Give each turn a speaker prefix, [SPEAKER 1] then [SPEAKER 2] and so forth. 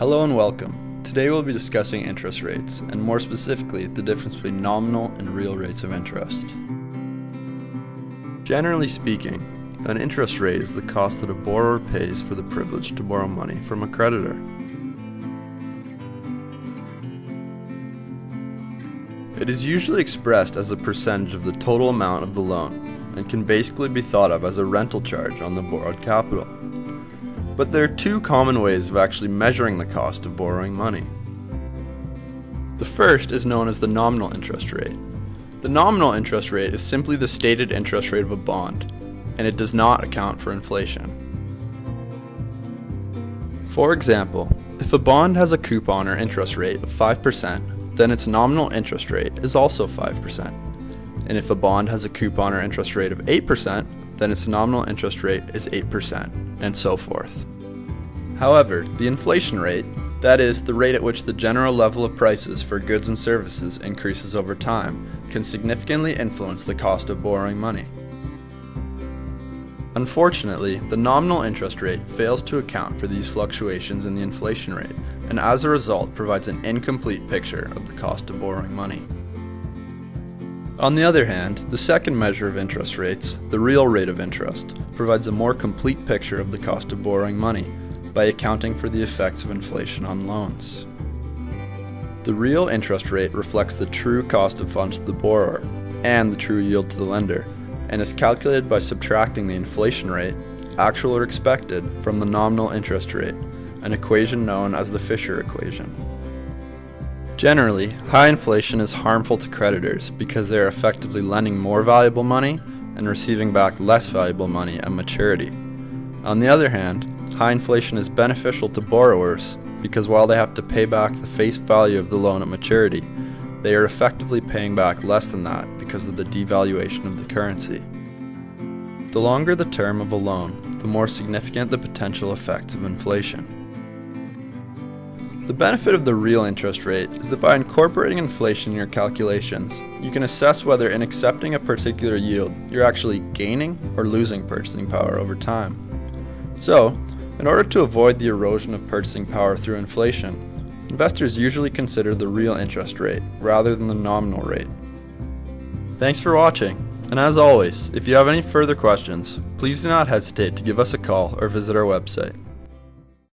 [SPEAKER 1] Hello and welcome. Today we'll be discussing interest rates, and more specifically, the difference between nominal and real rates of interest. Generally speaking, an interest rate is the cost that a borrower pays for the privilege to borrow money from a creditor. It is usually expressed as a percentage of the total amount of the loan and can basically be thought of as a rental charge on the borrowed capital. But there are two common ways of actually measuring the cost of borrowing money. The first is known as the nominal interest rate. The nominal interest rate is simply the stated interest rate of a bond, and it does not account for inflation. For example, if a bond has a coupon or interest rate of 5%, then its nominal interest rate is also 5%. And if a bond has a coupon or interest rate of 8%, then its nominal interest rate is 8%, and so forth. However, the inflation rate, that is, the rate at which the general level of prices for goods and services increases over time, can significantly influence the cost of borrowing money. Unfortunately, the nominal interest rate fails to account for these fluctuations in the inflation rate, and as a result provides an incomplete picture of the cost of borrowing money. On the other hand, the second measure of interest rates, the real rate of interest, provides a more complete picture of the cost of borrowing money by accounting for the effects of inflation on loans. The real interest rate reflects the true cost of funds to the borrower and the true yield to the lender, and is calculated by subtracting the inflation rate, actual or expected, from the nominal interest rate, an equation known as the Fisher equation. Generally, high inflation is harmful to creditors because they are effectively lending more valuable money and receiving back less valuable money at maturity. On the other hand, high inflation is beneficial to borrowers because while they have to pay back the face value of the loan at maturity, they are effectively paying back less than that because of the devaluation of the currency. The longer the term of a loan, the more significant the potential effects of inflation. The benefit of the real interest rate is that by incorporating inflation in your calculations, you can assess whether in accepting a particular yield, you're actually gaining or losing purchasing power over time. So, in order to avoid the erosion of purchasing power through inflation, investors usually consider the real interest rate rather than the nominal rate. Thanks for watching, and as always, if you have any further questions, please do not hesitate to give us a call or visit our website.